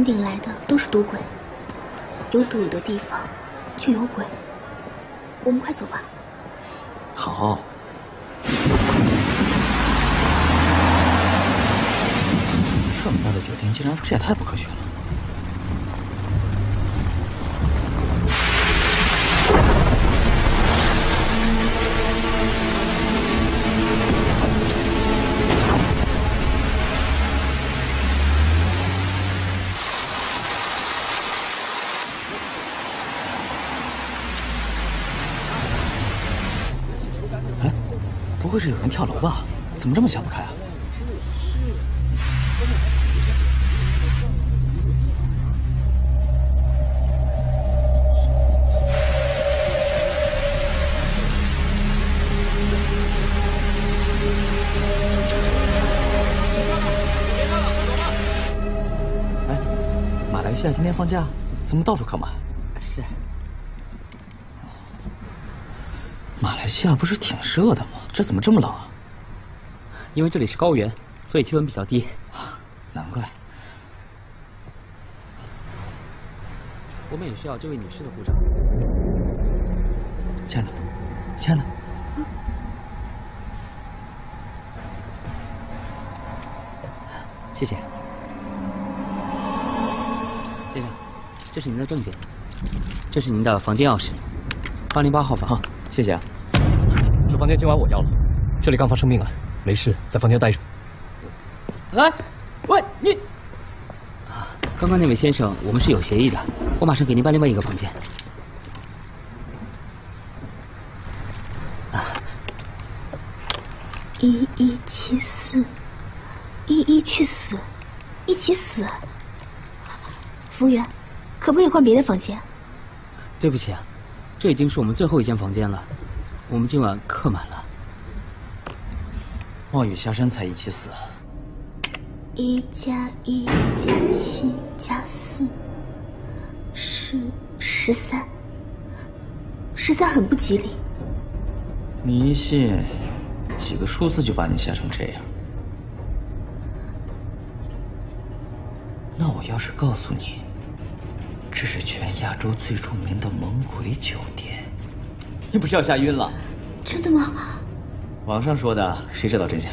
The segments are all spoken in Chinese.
云顶来的都是赌鬼，有赌的地方就有鬼。我们快走吧。好。这么大的酒店，竟然这也太不科学了。是有人跳楼吧？怎么这么想不开啊？哎，马来西亚今天放假，怎么到处客满？是。马来西亚不是挺热的吗？这怎么这么冷啊？因为这里是高原，所以气温比较低。难怪。我们也需要这位女士的护照。亲爱的，亲爱的，谢谢。先生，这是您的证件，这是您的房间钥匙，八零八号房。好，谢谢啊。这房间今晚我要了，这里刚发生命案，没事，在房间待着。哎，喂你！啊，刚刚那位先生，我们是有协议的，我马上给您办另外一个房间。一一七四，一一去死，一起死。服务员，可不可以换别的房间？对不起啊，这已经是我们最后一间房间了，我们今晚客满了。冒雨下山才一起死，一加一加七加四是十三，十三很不吉利。迷信，几个数字就把你吓成这样。那我要是告诉你，这是全亚洲最著名的猛鬼酒店，你不是要吓晕了？真的吗？网上说的，谁知道真相？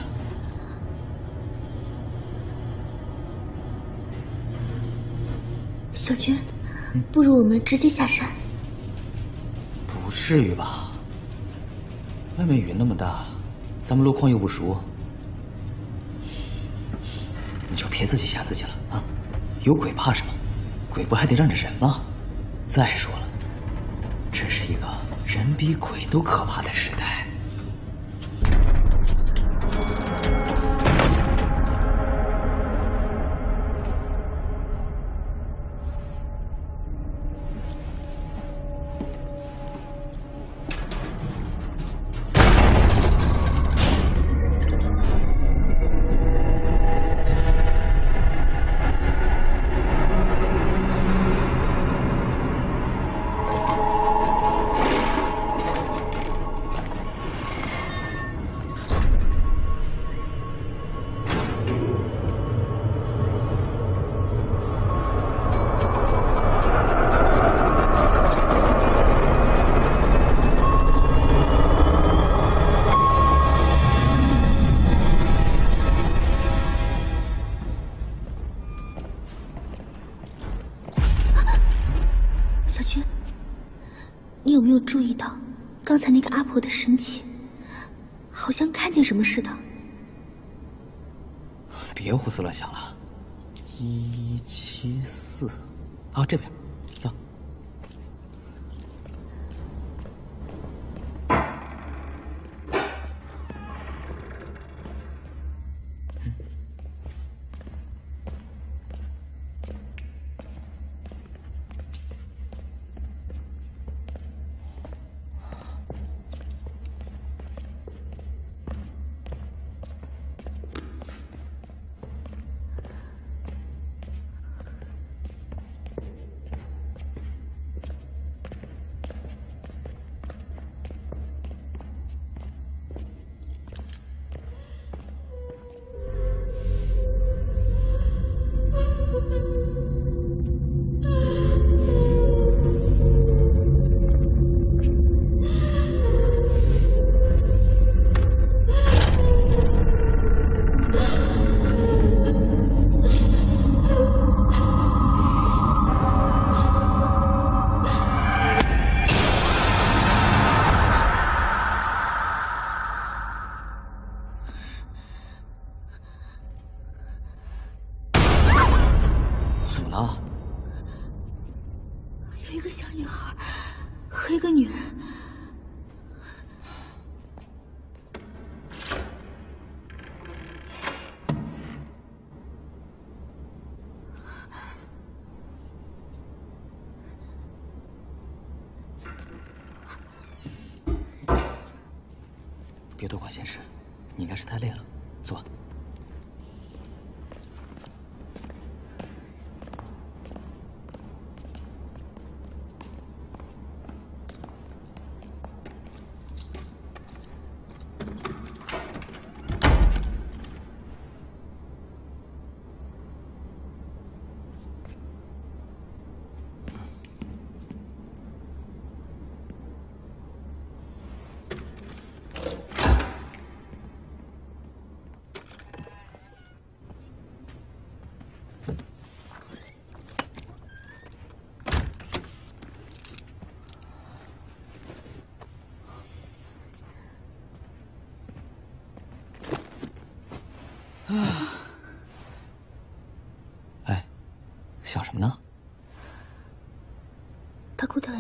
小军，不如我们直接下山。不至于吧？外面雨那么大，咱们路况又不熟，你就别自己吓自己了啊！有鬼怕什么？鬼不还得让着人吗？再说了，只是一个人比鬼都可怕的时代。思乱想了。一七四，哦，这边，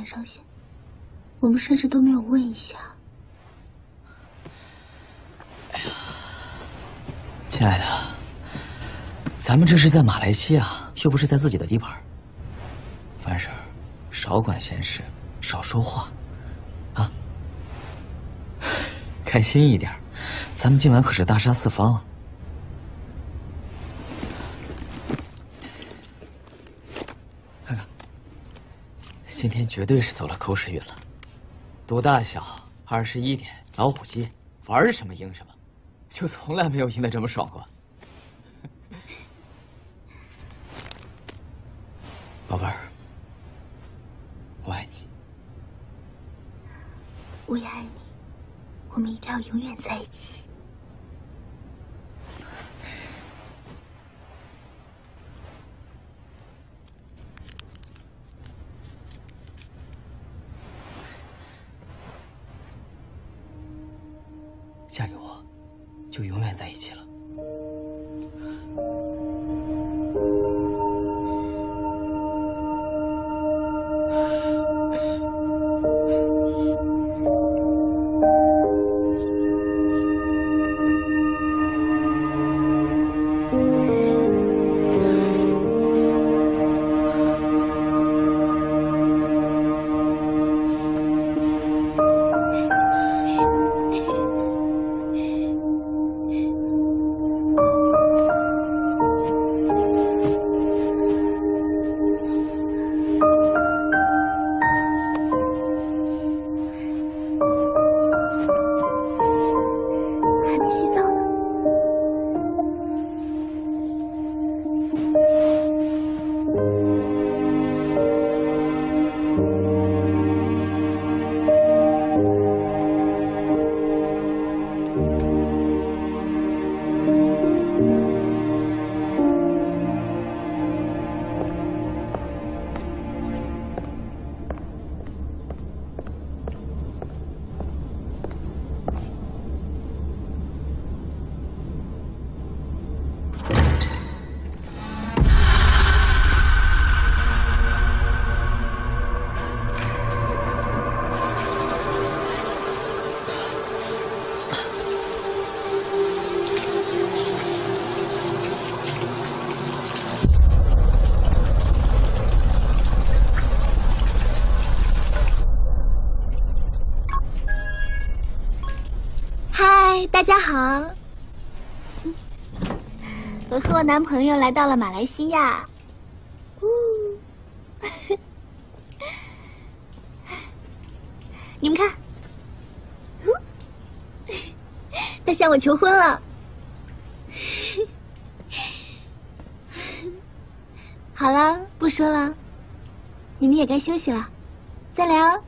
伤心，我们甚至都没有问一下。亲爱的，咱们这是在马来西亚，又不是在自己的地盘。凡事少管闲事，少说话，啊，开心一点。咱们今晚可是大杀四方。啊今天绝对是走了口水运了。赌大小，二十一点，老虎机，玩什么赢什么。就从来没有赢得这么爽过，宝贝儿，我爱你，我也爱你，我们一定要永远在一起。家好，我和我男朋友来到了马来西亚。呜，你们看，他 向我求婚了。好了，不说了，你们也该休息了，再聊。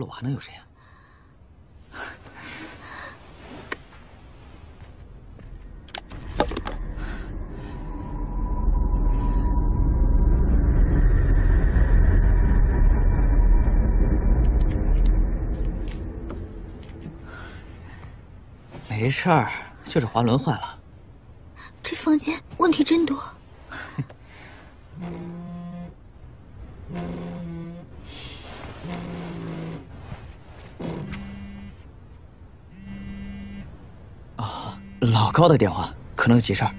了我还能有谁啊？没事儿，就是滑轮坏了。这房间问题真多。啊，老高的电话，可能有急事儿。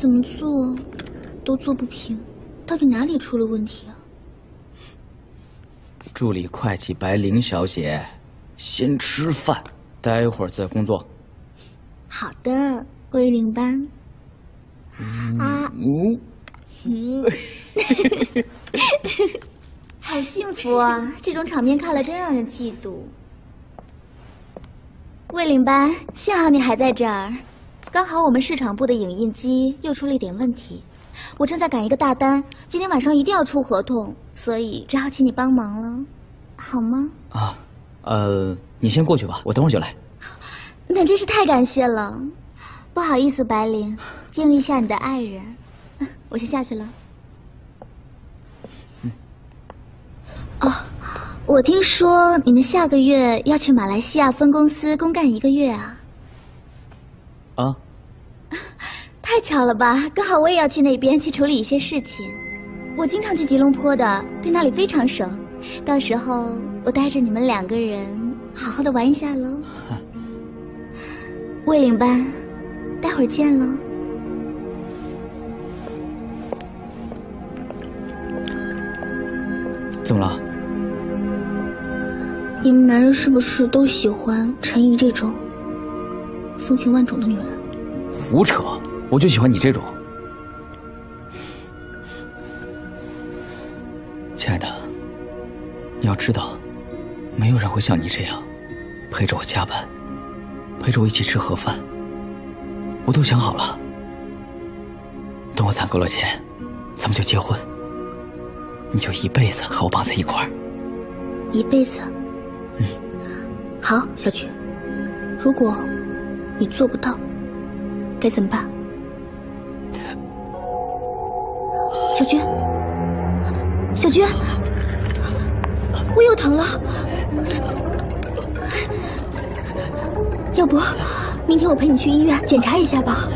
怎么做都做不平，到底哪里出了问题啊？助理会计白灵小姐，先吃饭，待会儿再工作。好的，魏领班。啊，嗯，嗯，好幸福啊！这种场面看了真让人嫉妒。魏领班，幸好你还在这儿，刚好我们市场部的影印机又出了一点问题，我正在赶一个大单，今天晚上一定要出合同，所以只好请你帮忙了，好吗？啊，呃，你先过去吧，我等会儿就来。那真是太感谢了，不好意思，白灵，敬一下你的爱人，我先下去了。哦，我听说你们下个月要去马来西亚分公司公干一个月啊？啊，太巧了吧，刚好我也要去那边去处理一些事情。我经常去吉隆坡的，对那里非常熟。到时候我带着你们两个人好好的玩一下喽。魏领班，待会儿见喽。怎么了？你们男人是不是都喜欢陈怡这种风情万种的女人？胡扯！我就喜欢你这种。亲爱的，你要知道，没有人会像你这样陪着我加班，陪着我一起吃盒饭。我都想好了，等我攒够了钱，咱们就结婚。你就一辈子和我绑在一块儿。一辈子。嗯，好，小曲。如果你做不到，该怎么办？小娟，小娟，我又疼了。要不，明天我陪你去医院检查一下吧。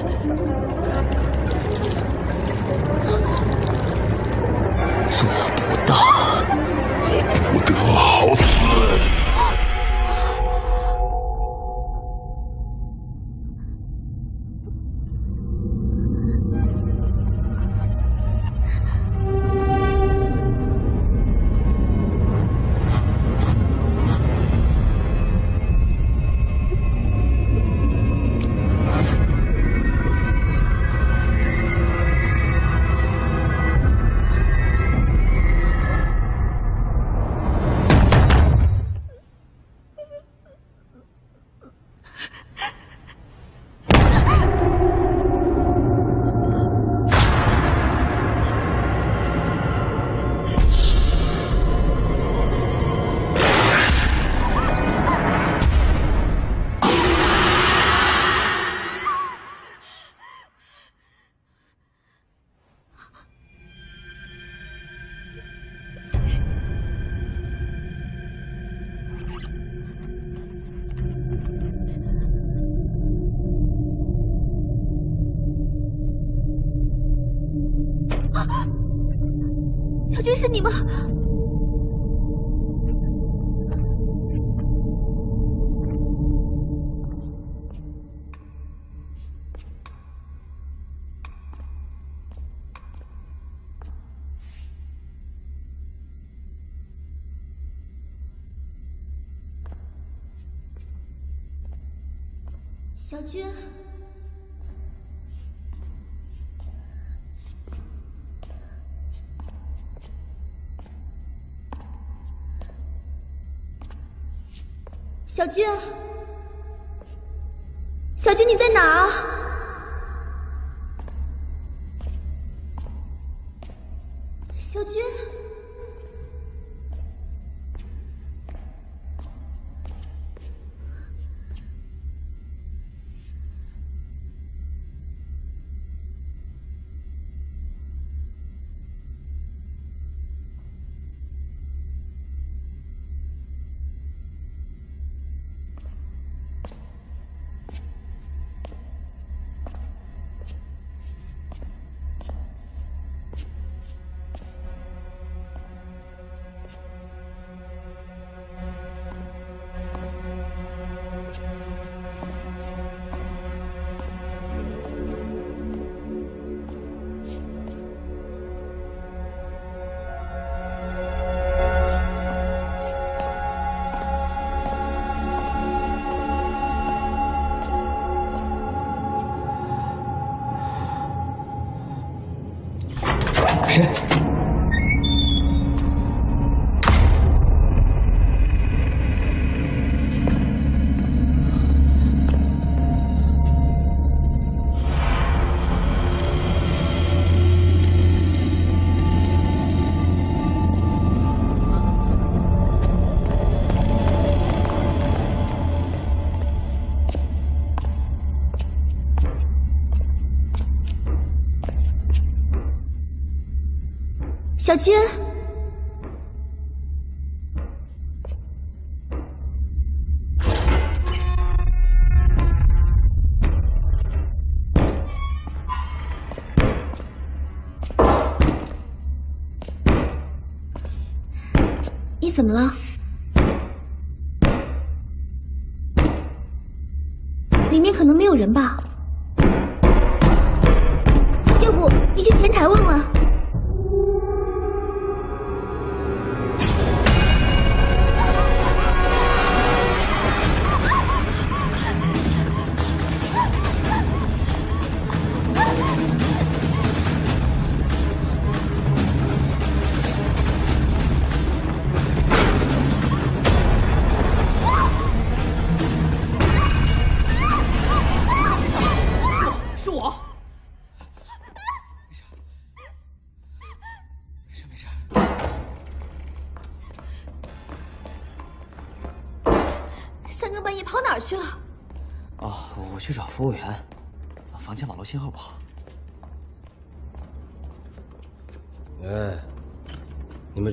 小军，小军，小军，你在哪儿啊？小军，你怎么了？里面可能没有人吧？要不你去前台问问？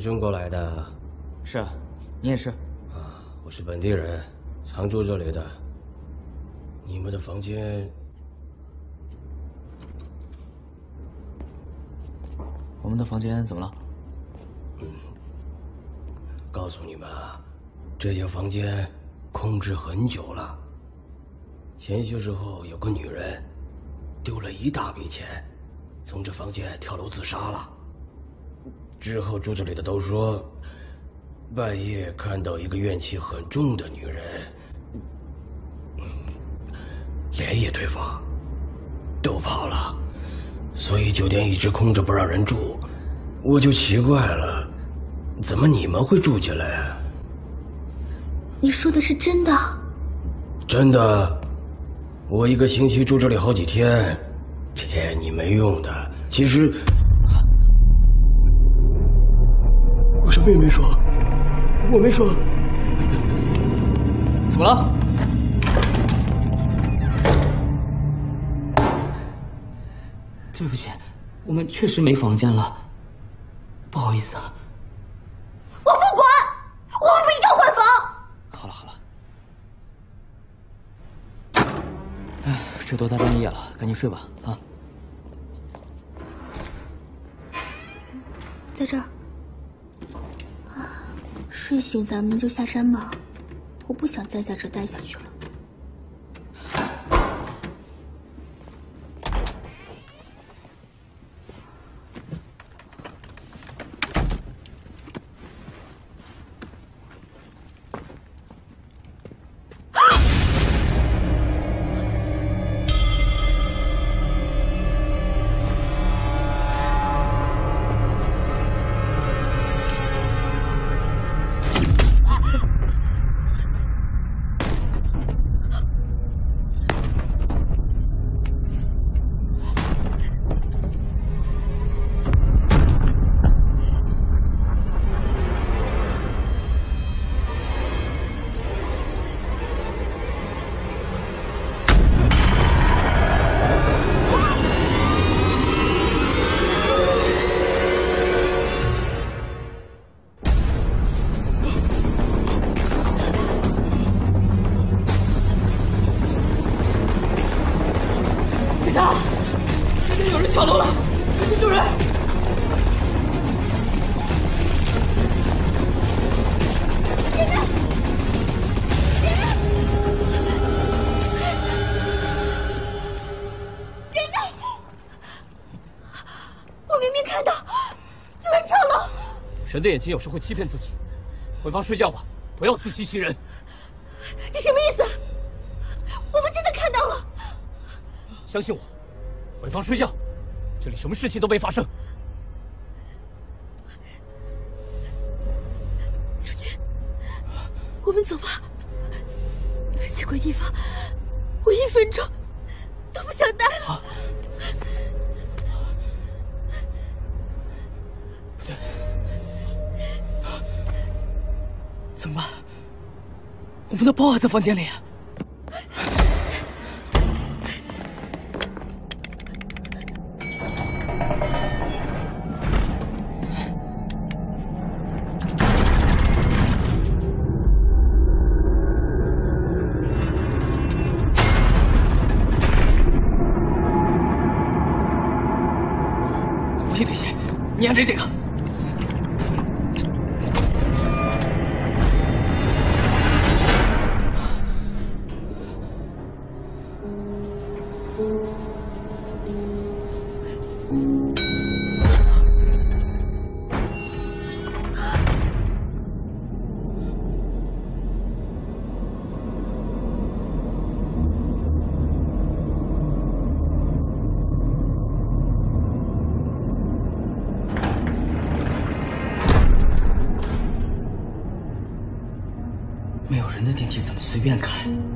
中国来的？是啊，你也是。啊我是本地人，常住这里的。你们的房间我们的房间怎么了？告诉你们啊，这间房间空置很久了。前些时候有个女人丢了一大笔钱，从这房间跳楼自杀了。之后住这里的都说，半夜看到一个怨气很重的女人，嗯连夜退房，都跑了。所以酒店一直空着不让人住，我就奇怪了，怎么你们会住进来啊？你说的是真的？真的，我一个星期住这里好几天，骗你没用的。其实什么也没说，我没说。怎么了？对不起，我们确实没房间了，不好意思啊。我不管，我们不一定要换房。好了好了。哎，这都大半夜了，赶紧睡吧啊！在这儿。睡醒咱们就下山吧，我不想再在这待下去了。人的眼睛有时会欺骗自己，回房睡觉吧，不要自欺欺人。这什么意思？我们真的看到了。相信我，回房睡觉，这里什么事情都没发生。包还在房间里。随便开？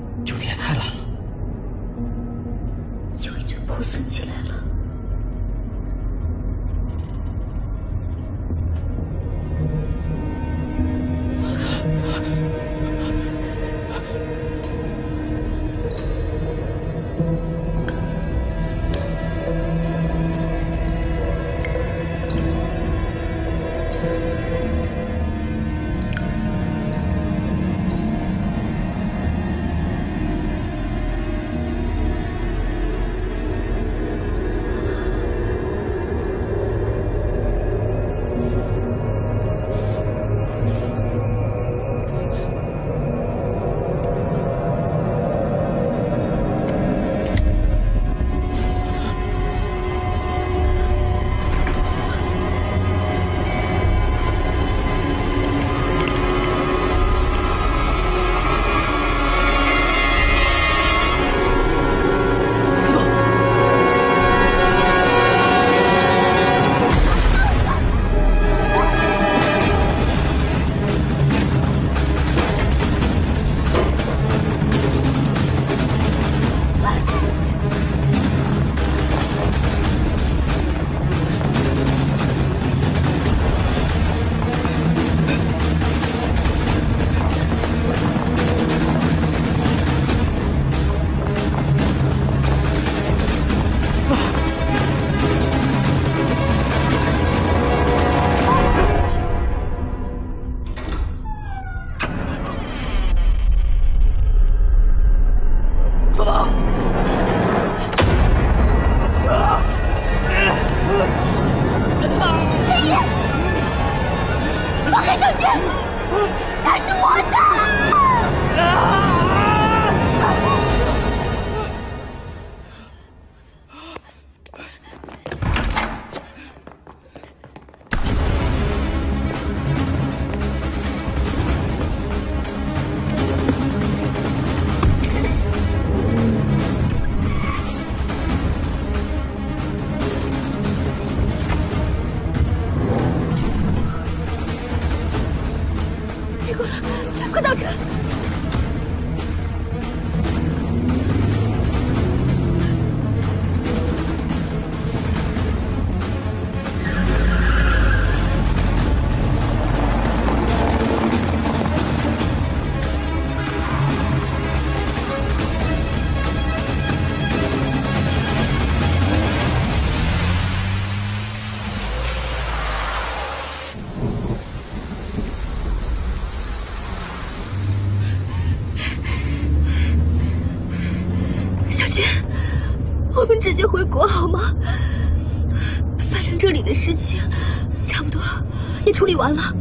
了，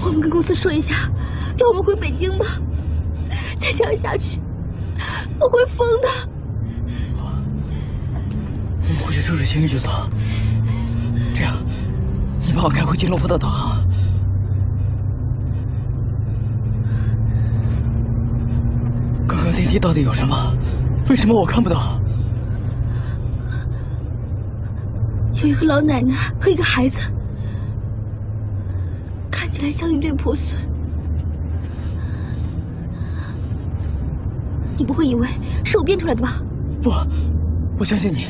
我们跟公司说一下，调我们回北京吧。再这样下去，我会疯的。我们回去收拾行李就走。这样，你帮我开回金龙坡的导航。刚刚电梯到底有什么？为什么我看不到？有一个老奶奶和一个孩子，相应对破损。你不会以为是我变出来的吧？不，我相信你。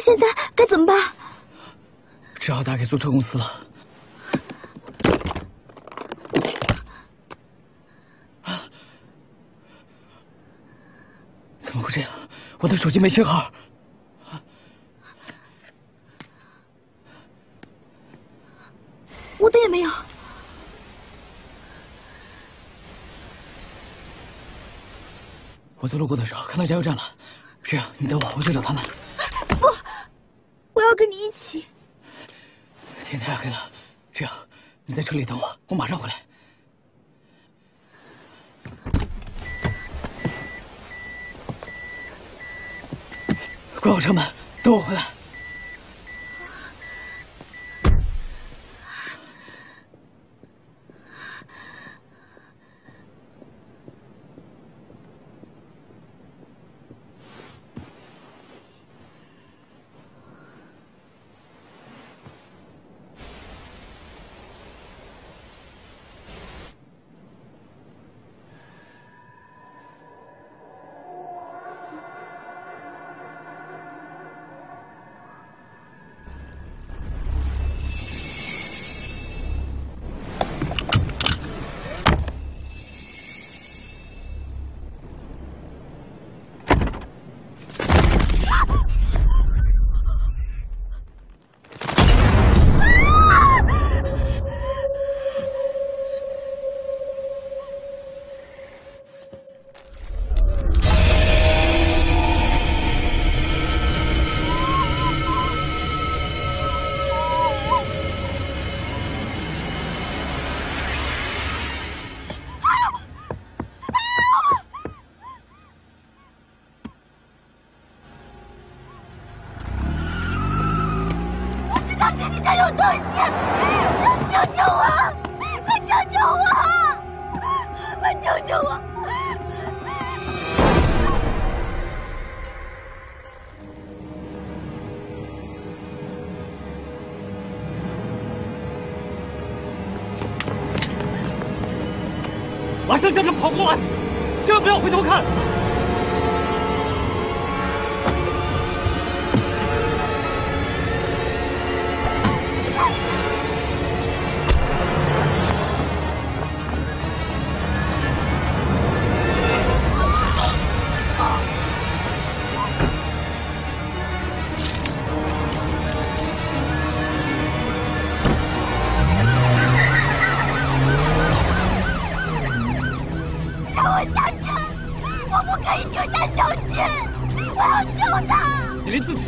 现在该怎么办？只好打给租车公司了。啊怎么会这样？我的手机没信号。我的也没有。我在路过的时候看到加油站了，这样你等我，我去找他们。我要跟你一起。天太黑了，这样你在车里等我，我马上回来。关好车门，等我回来。马上向这跑过来，千万不要回头看。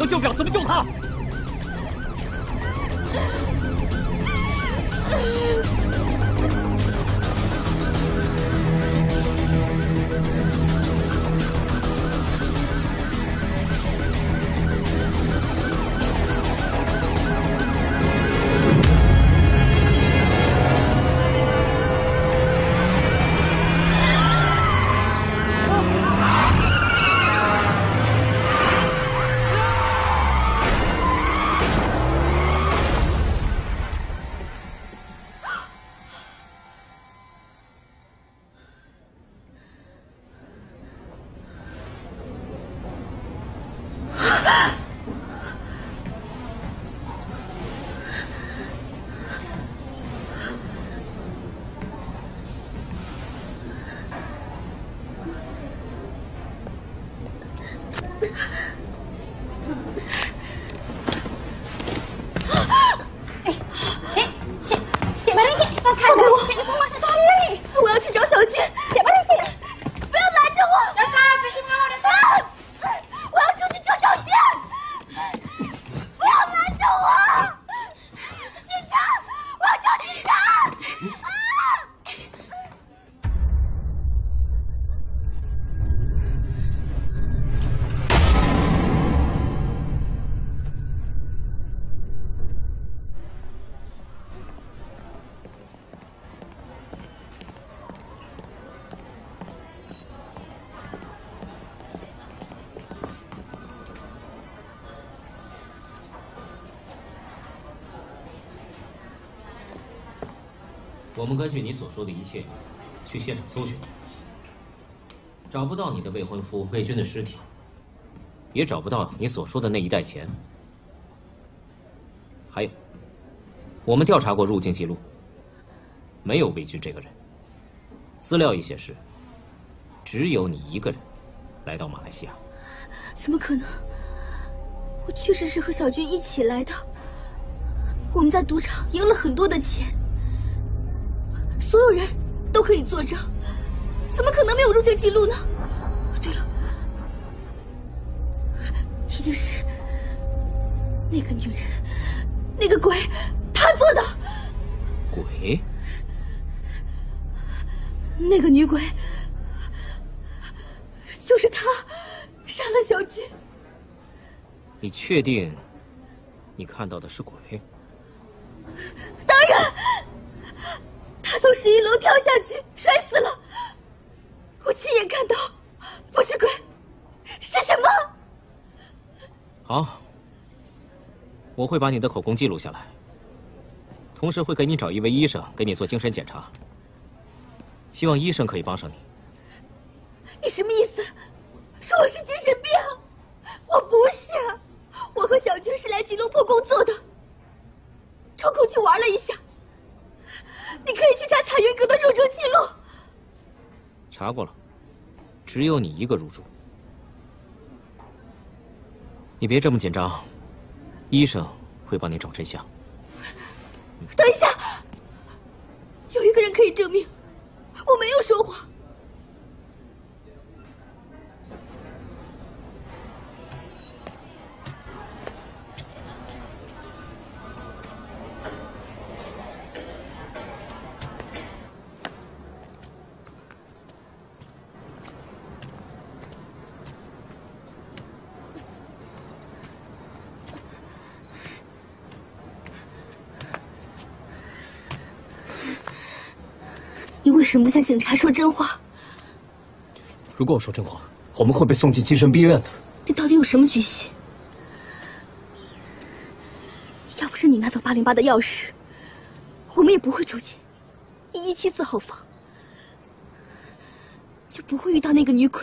救表，怎么救。我们根据你所说的一切，去现场搜寻，找不到你的未婚夫魏军的尸体，也找不到你所说的那一袋钱。还有，我们调查过入境记录，没有魏军这个人。资料一显示，只有你一个人来到马来西亚。怎么可能？我确实是和小军一起来的。我们在赌场赢了很多的钱，所有人都可以作证。怎么可能没有入境记录呢？对了，一定是那个女人，那个鬼，她做的。鬼？那个女鬼就是她杀了小金。你确定你看到的是鬼？当然，她从十一楼跳下去摔死了。我亲眼看到，不是鬼，是什么？好，我会把你的口供记录下来，同时会给你找一位医生给你做精神检查，希望医生可以帮上你。你什么意思？说我是精神病？我不是，我和小娟是来吉隆坡工作的，抽空去玩了一下。你可以去查彩云阁的入住记录。查过了，只有你一个入住。你别这么紧张，医生会帮你找真相。等一下，有一个人可以证明我没有说谎。么不向警察说真话？如果我说真话，我们会被送进精神病院的。你到底有什么居心？要不是你拿走八零八的钥匙，我们也不会住进一一七四号房，就不会遇到那个女鬼。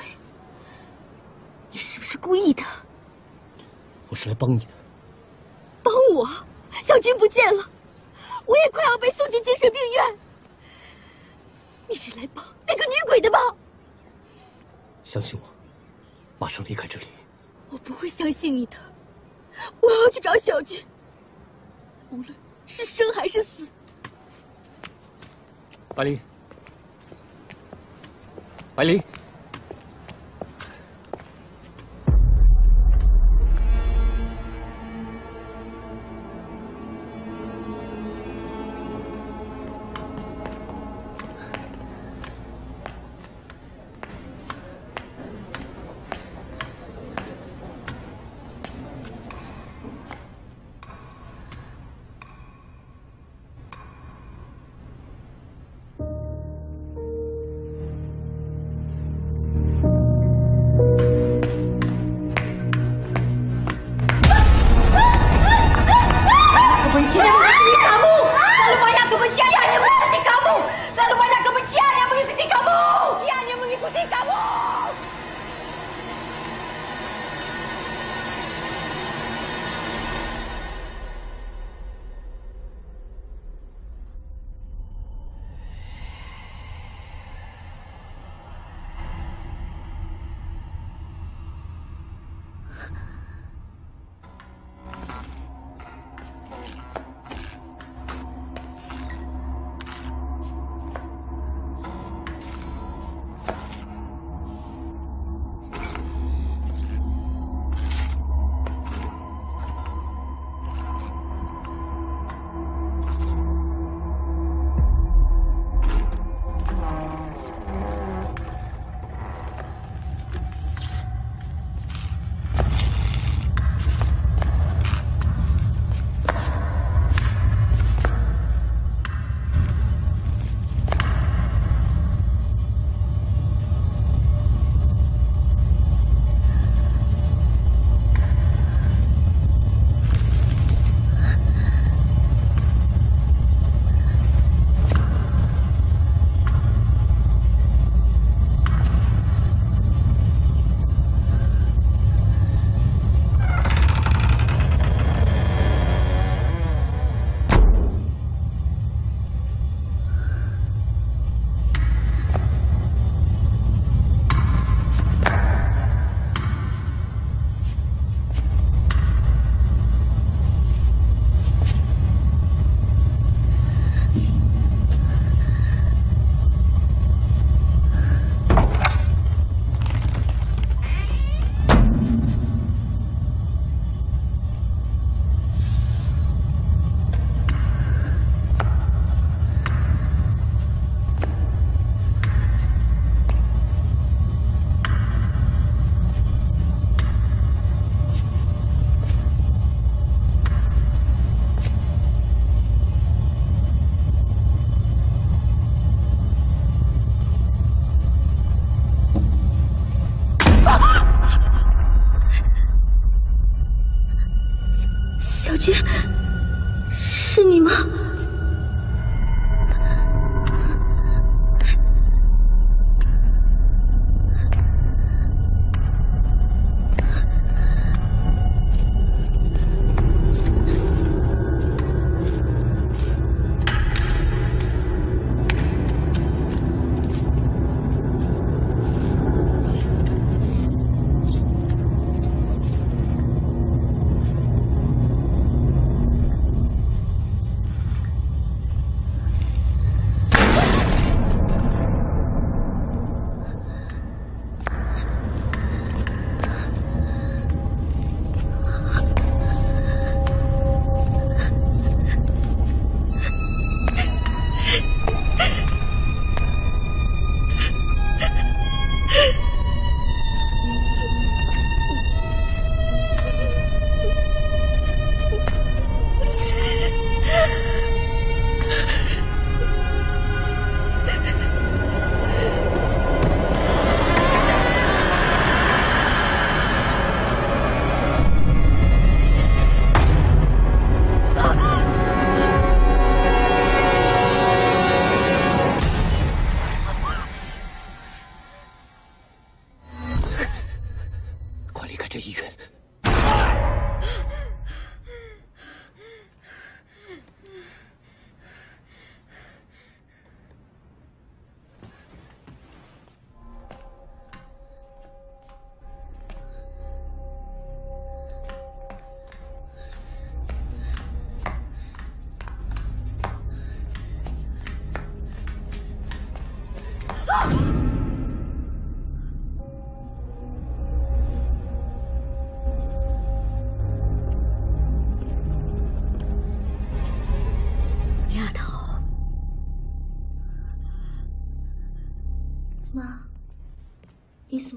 你是不是故意的？我是来帮你的。帮我？小军不见了，我也快要被送进精神病院。你是来帮那个女鬼的吧？相信我，马上离开这里。我不会相信你的。我要去找小军，无论是生还是死。白灵，白灵，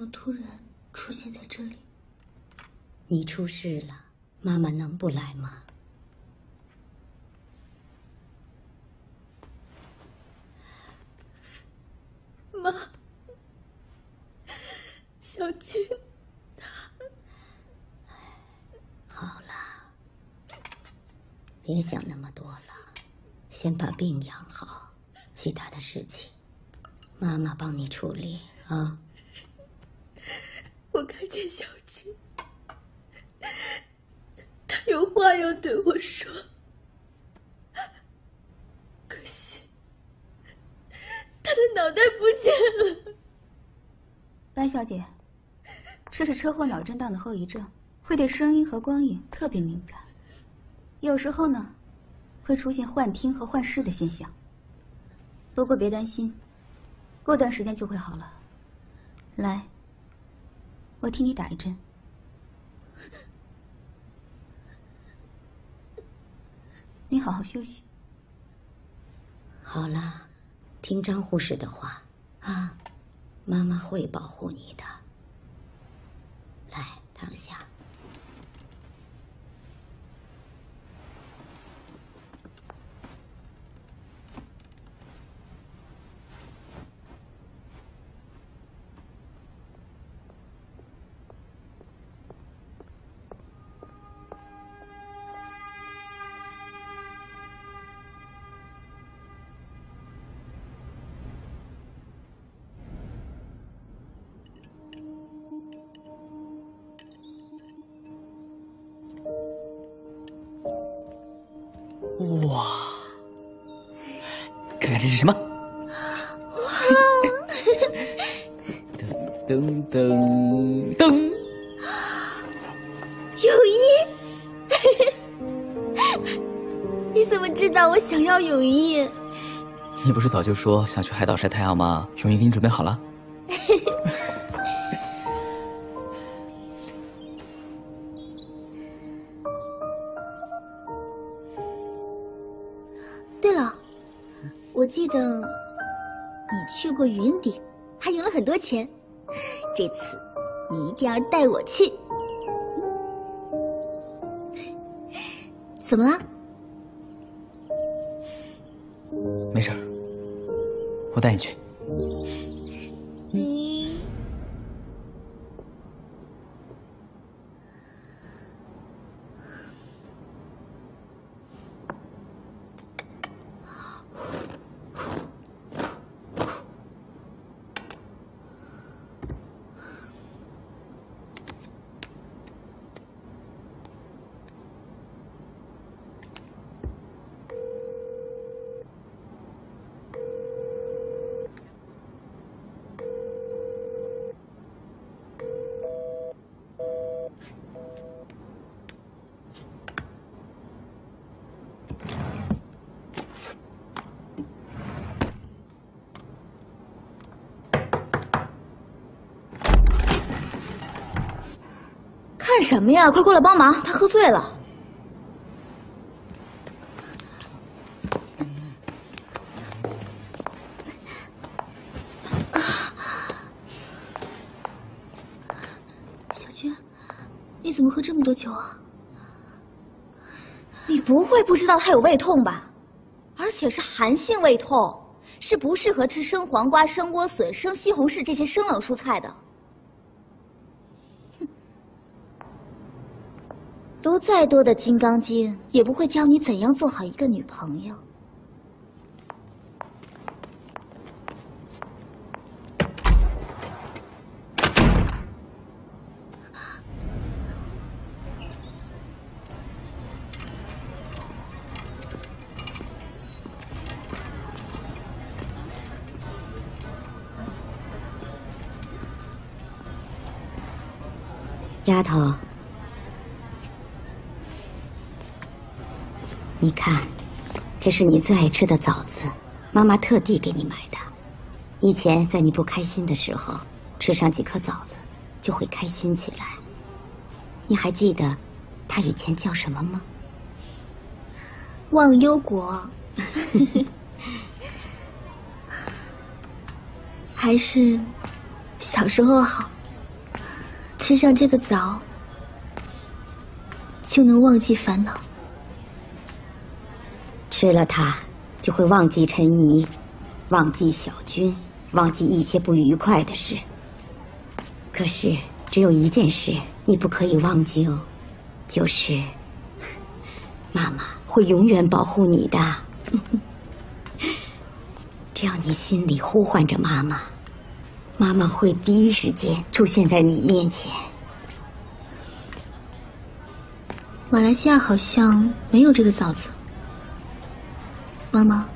么突然出现在这里？你出事了，妈妈能不来吗？妈，小军，好了，别想那么多了，先把病养好，其他的事情妈妈帮你处理啊。我看见小军，他有话要对我说，可惜他的脑袋不见了。白小姐，这是车祸脑震荡的后遗症，会对声音和光影特别敏感，有时候呢，会出现幻听和幻视的现象。不过别担心，过段时间就会好了。来。我替你打一针。你好好休息。好了，听张护士的话啊，妈妈会保护你的。来，躺下。什么？噔噔噔噔！泳衣，你怎么知道我想要泳衣？你不是早就说想去海岛晒太阳吗？泳衣给你准备好了。记得你去过云顶，还赢了很多钱。这次你一定要带我去。怎么了？没事，我带你去。什么呀！快过来帮忙，他喝醉了。小军，你怎么喝这么多酒啊？你不会不知道他有胃痛吧？而且是寒性胃痛，是不适合吃生黄瓜、生莴笋、生西红柿这些生冷蔬菜的。再多的《金刚经》，也不会教你怎样做好一个女朋友。丫头。你看，这是你最爱吃的枣子，妈妈特地给你买的。以前在你不开心的时候，吃上几颗枣子，就会开心起来。你还记得它以前叫什么吗？忘忧果。还是小时候好，吃上这个枣，就能忘记烦恼。吃了它，就会忘记陈怡，忘记小军，忘记一些不愉快的事。可是，只有一件事你不可以忘记哦，就是妈妈会永远保护你的。只要你心里呼唤着妈妈，妈妈会第一时间出现在你面前。马来西亚好像没有这个枣子。妈妈，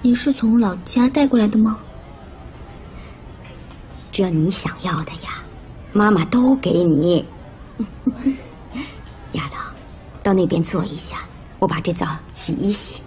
你是从老家带过来的吗？只要你想要的呀，妈妈都给你。丫头，到那边坐一下，我把这澡洗一洗。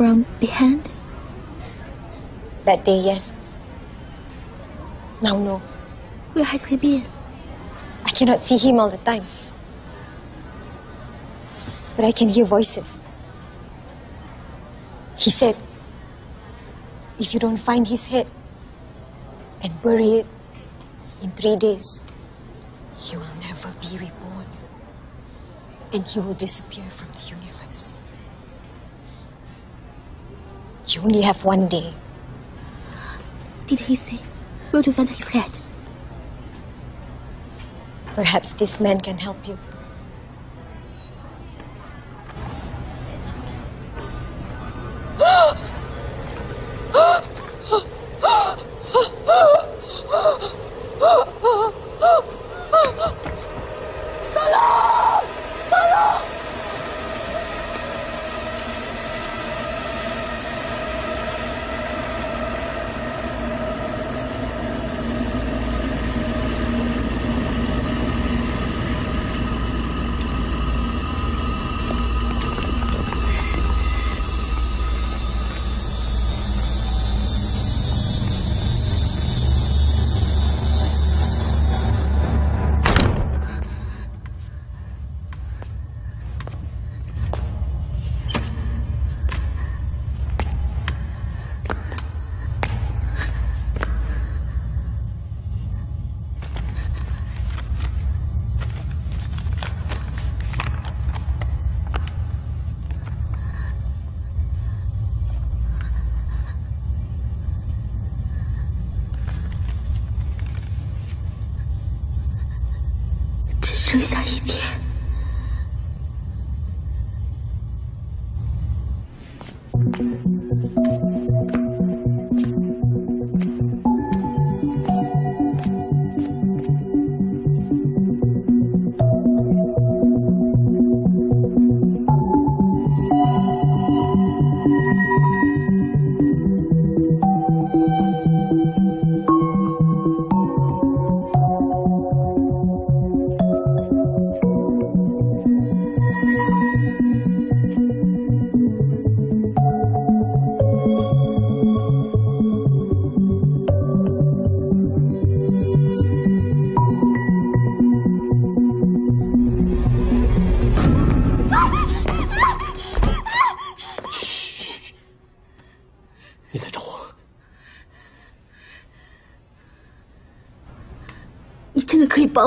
From behind. That day, yes. Now, no. Where has he been? I cannot see him all the time. But I can hear voices. He said, if you don't find his head and bury it in three days, he will never be reborn. And he will disappear from the universe. You only have one day. Did he say where to find his head? Perhaps this man can help you.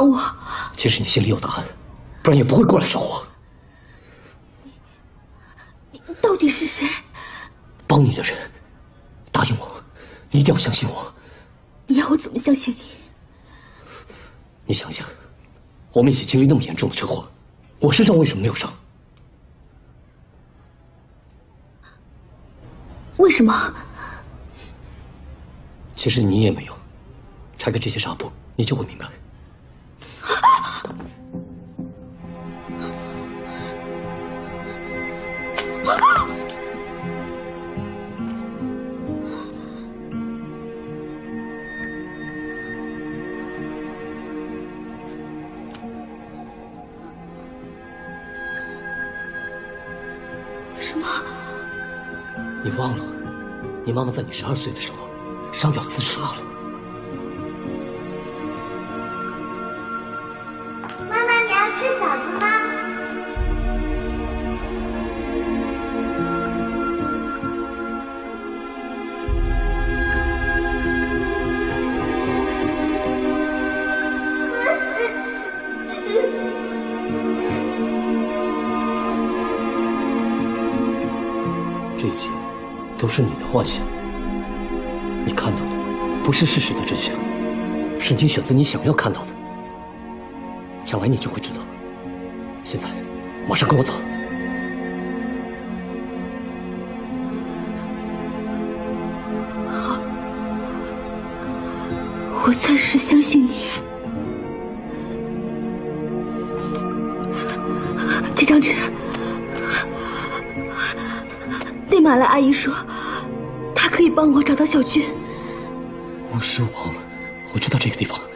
我？其实你心里有答案，不然也不会过来找我。你你到底是谁？帮你的人，答应我，你一定要相信我。你要我怎么相信你？你想想，我们一起经历那么严重的车祸，我身上为什么没有伤？为什么？其实你也没有。拆开这些纱布，你就会明白。妈妈在你十二岁的时候上吊自杀了。妈妈你要吃饺子吗？这些都是你的幻想。不是事实的真相，是你选择你想要看到的。将来你就会知道。现在，马上跟我走。好，我暂时相信你。这张纸，那马来阿姨说，她可以帮我找到小军。巫师王，我知道这个地方。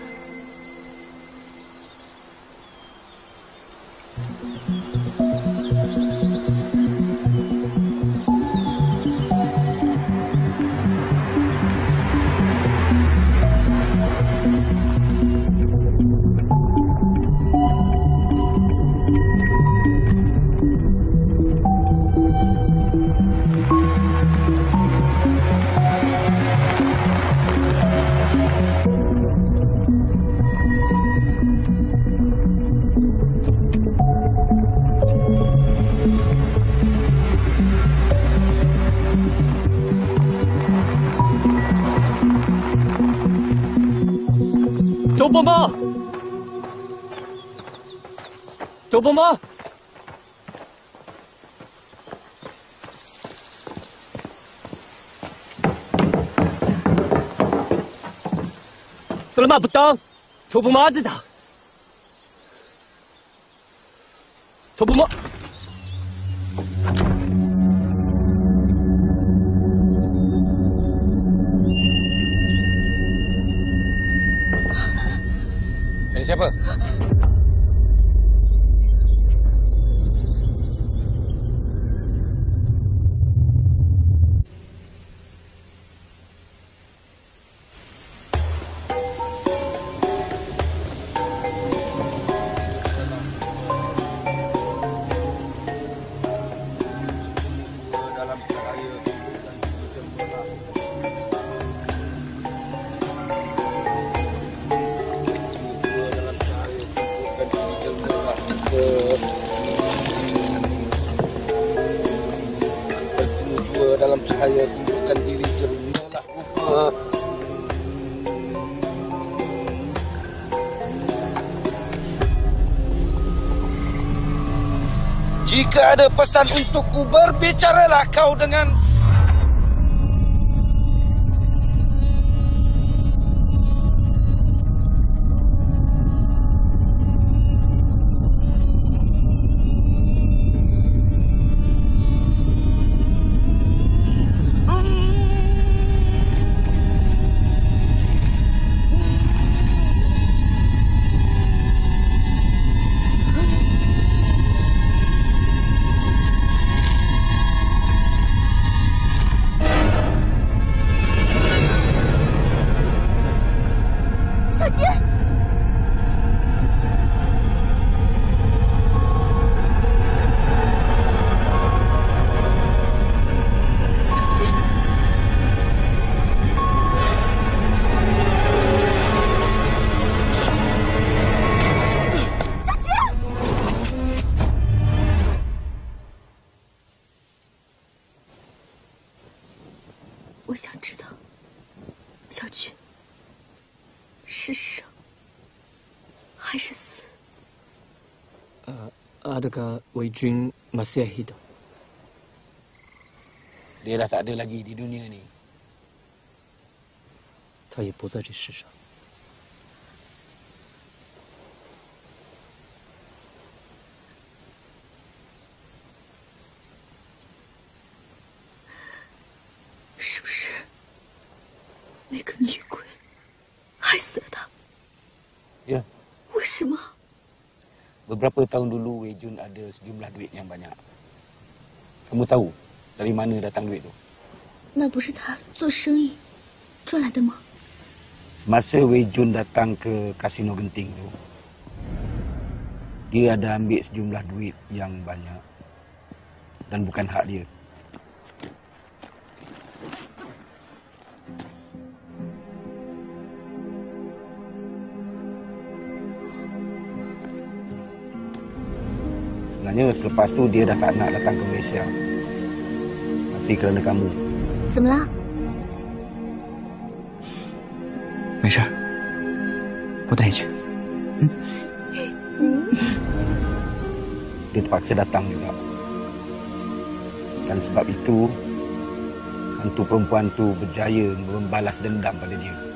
抽不摸死了嘛不当抽不马子的抽不摸嗯嗯嗯 ada pesan untukku, berbicaralah kau dengan Jun masih hidup? dia dah tak ada lagi di dunia ni. 他也不在这世上。 beberapa tahun dulu Wei Jun ada sejumlah duit yang banyak. Kamu tahu dari mana datang duit tu? 那不是他做生意赚来的吗？ Semasa Wei Jun datang ke kasino genting tu, dia ada ambil sejumlah duit yang banyak dan bukan hak dia. Sebenarnya selepas tu dia dah tak nak datang ke Malaysia. Tapi Tapi kerana kamu 怎么了？没事儿，我带你去。 dia terpaksa datang juga. Dan sebab itu, hantu perempuan tu berjaya membalas dendam pada dia. “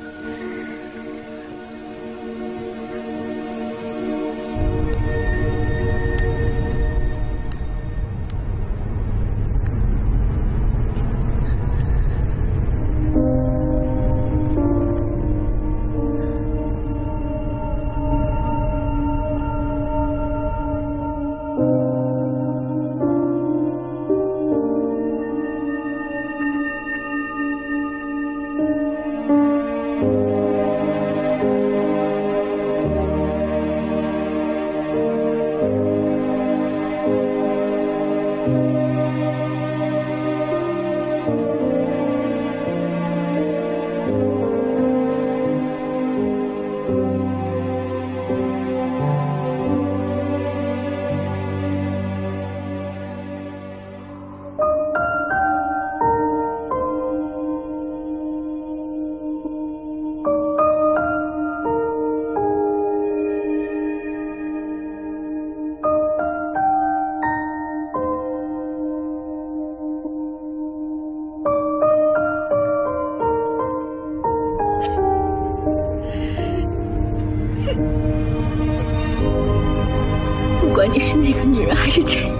不管你是那个女人还是陈怡，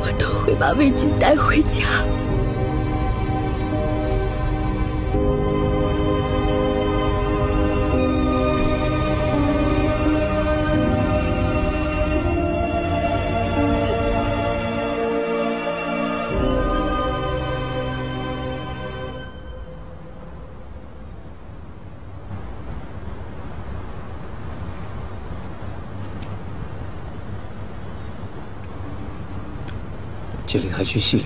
我都会把魏军带回家。”“这里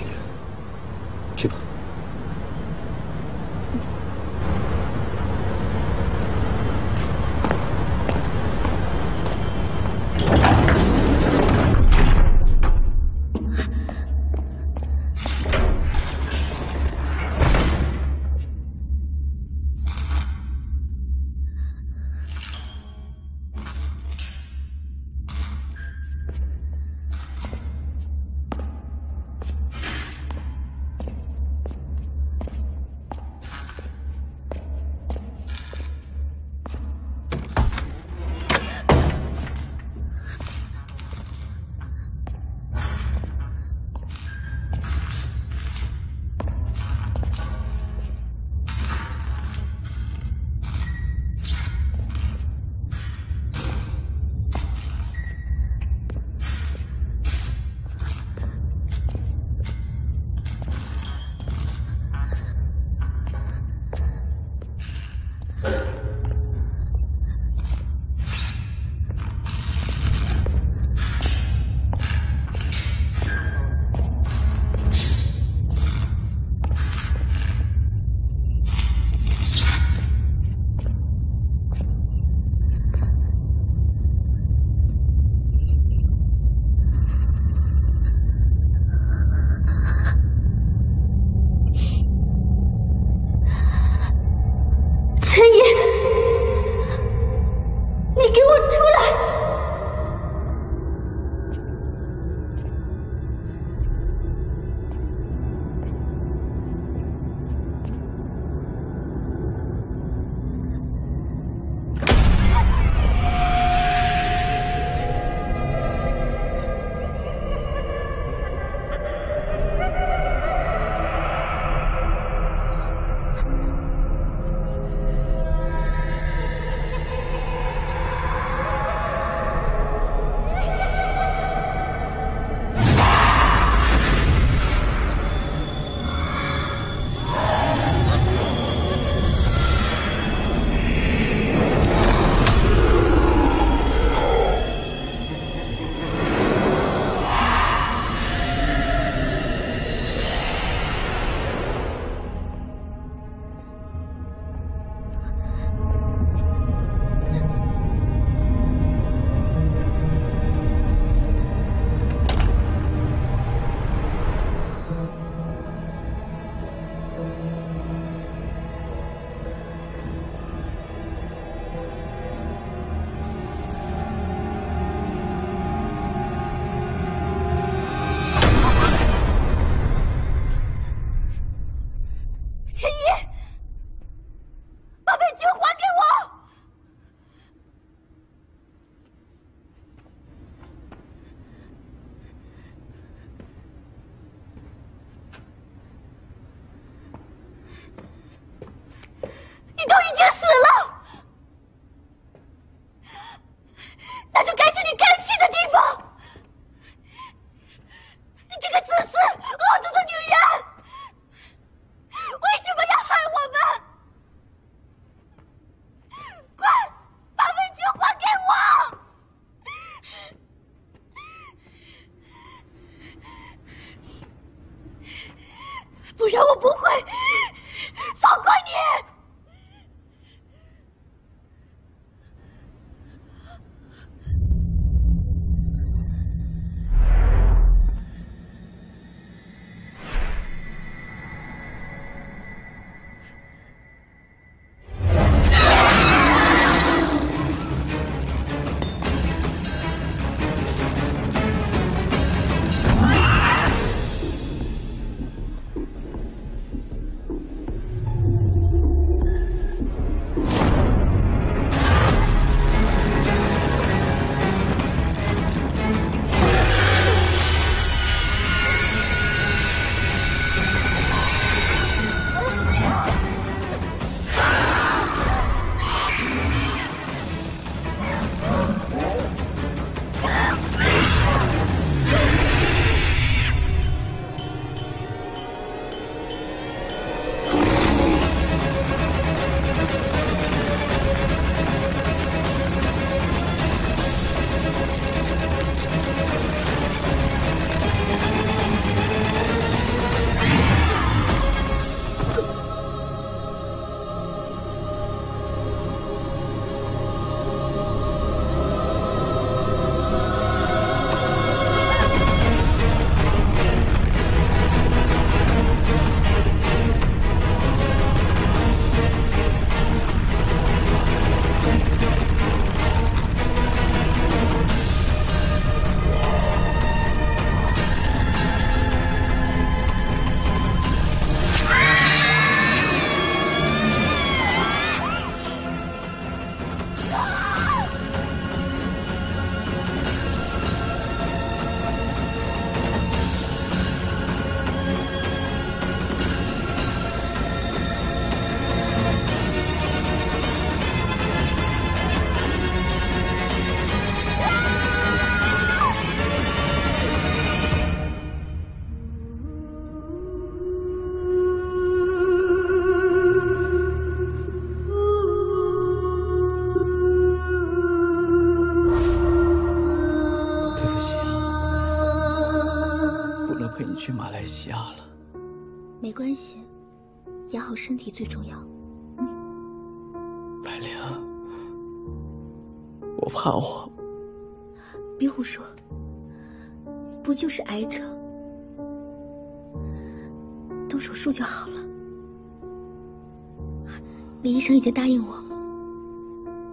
生已经答应我，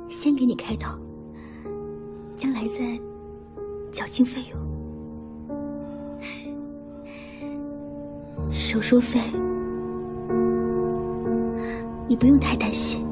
先给你开刀，将来再缴清费用。手术费。你不用太担心。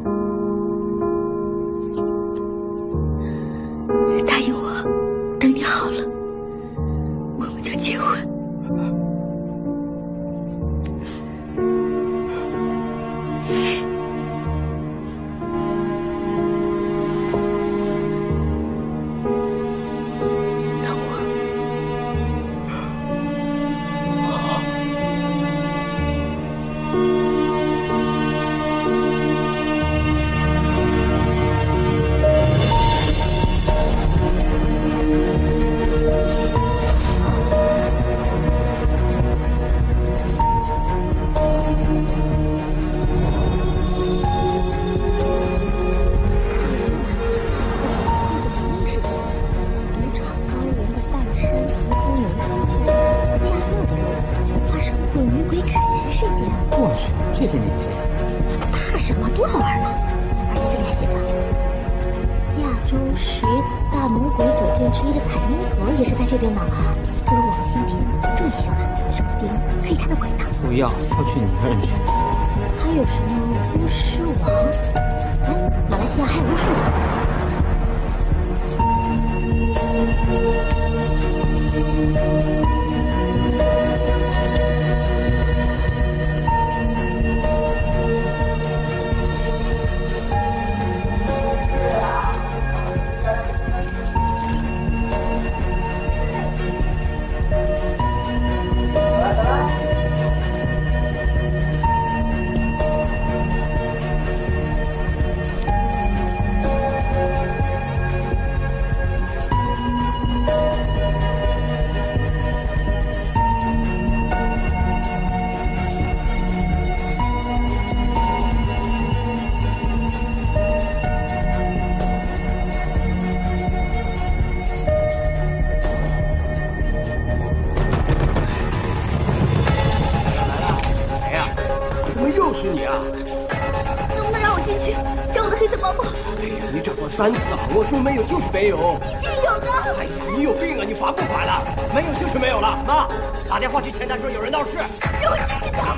没有？一定有的。哎呀，你有病啊！你罚不烦了？没有就是没有了。妈，打电话去前台说有人闹事。给我进去找。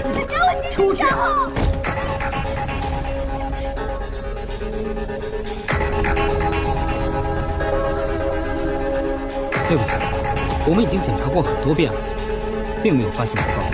出去。给我进去。出去。对不起，我们已经检查过很多遍了，并没有发现海报。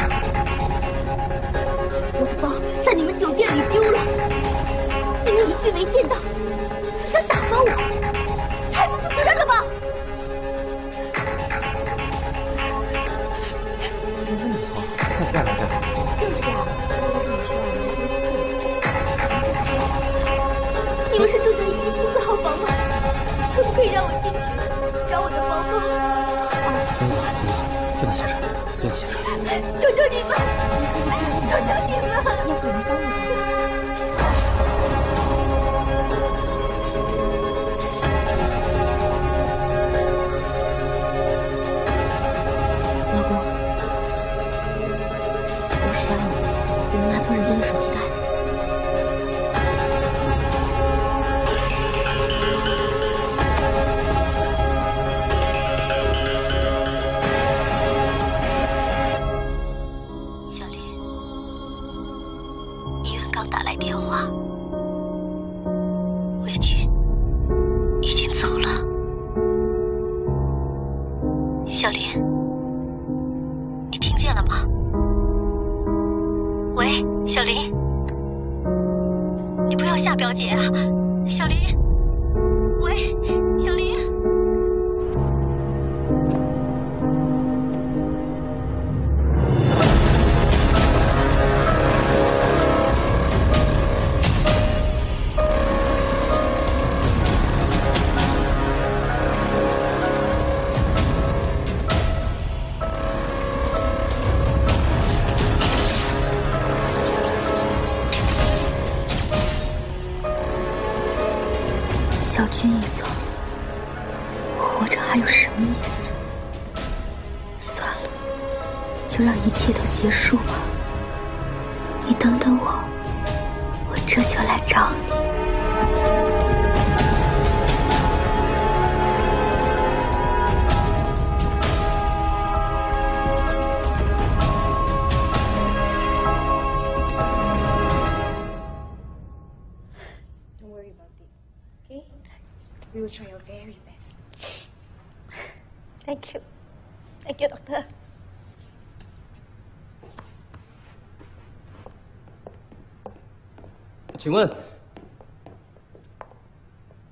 请问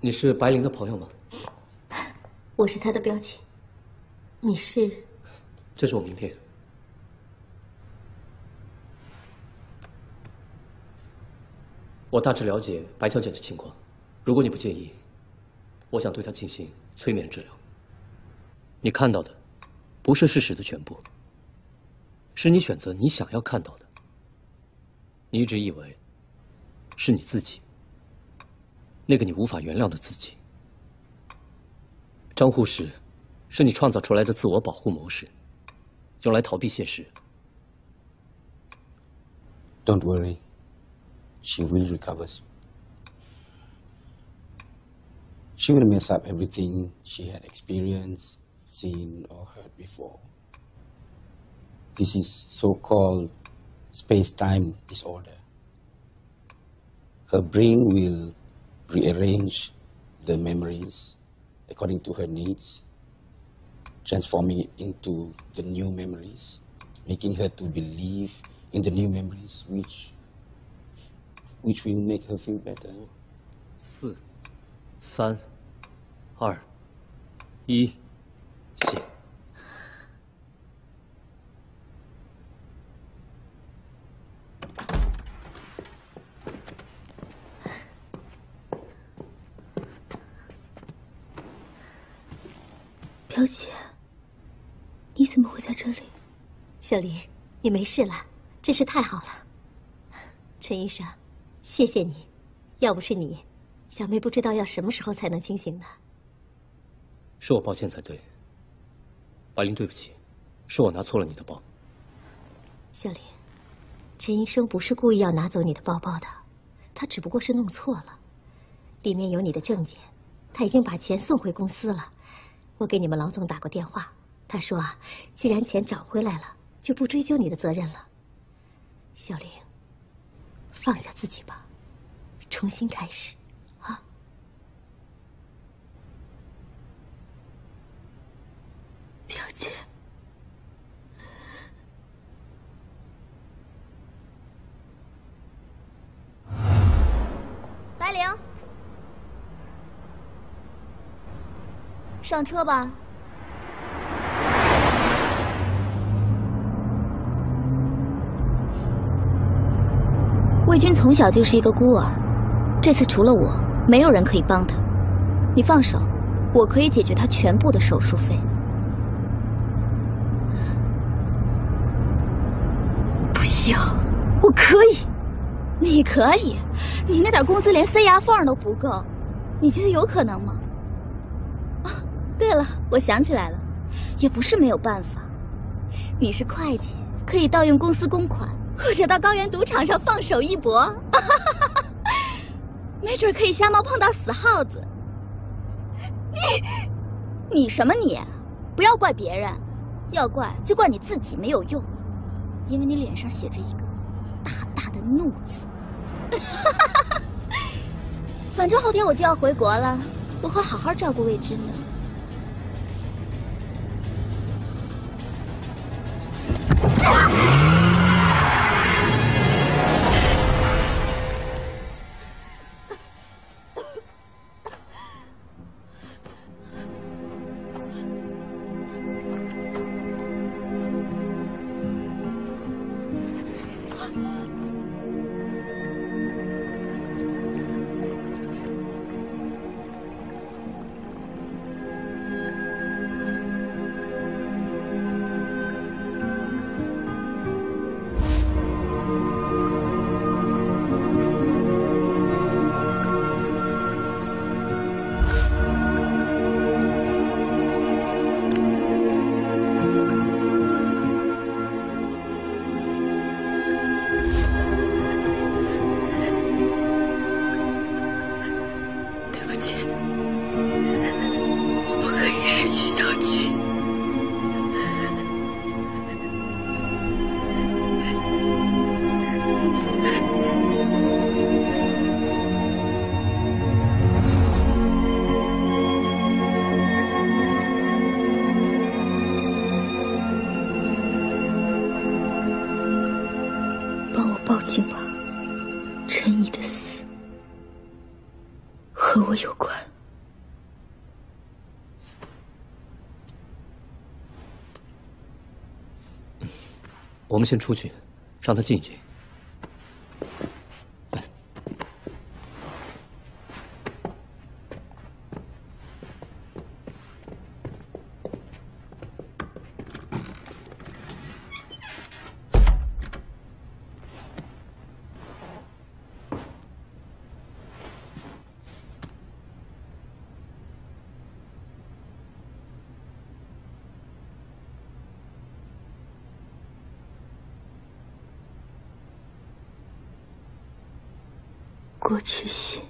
你是白灵的朋友吗？我是她的表姐。你是？这是我名片。我大致了解白小姐的情况，如果你不介意，我想对她进行催眠治疗。你看到的，不是事实的全部，是你选择你想要看到的。你一直以为是你自己，那个你无法原谅的自己。张护士，是你创造出来的自我保护模式，用来逃避现实。Don't worry. She will recover. She will mess up everything she had experienced, seen, or heard before. This is so called space time disorder. Her brain will rearrange the memories according to her needs, transforming it into the new memories, making her to believe in the new memories, which which will make her feel better. 四、三、二、一，醒。 小林，你没事了，真是太好了。陈医生，谢谢你，要不是你，小妹不知道要什么时候才能清醒呢。是我抱歉才对。白灵，对不起，是我拿错了你的包。小林，陈医生不是故意要拿走你的包包的，他只不过是弄错了，里面有你的证件，他已经把钱送回公司了。我给你们老总打过电话，他说啊，既然钱找回来了，就不追究你的责任了。小玲，放下自己吧，重新开始，啊！表姐，白灵，上车吧。魏军从小就是一个孤儿，这次除了我，没有人可以帮他。你放手，我可以解决他全部的手术费。不需要，我可以。你可以，你那点工资连塞牙缝都不够，你觉得有可能吗？啊，对了，我想起来了，也不是没有办法。你是会计，可以盗用公司公款，或者到高原赌场上放手一搏，没准可以瞎猫碰到死耗子。你，你什么你？不要怪别人，要怪就怪你自己没有用，因为你脸上写着一个大大的怒字。反正后天我就要回国了，我会好好照顾魏军的。们先出去，让他静一静。过去心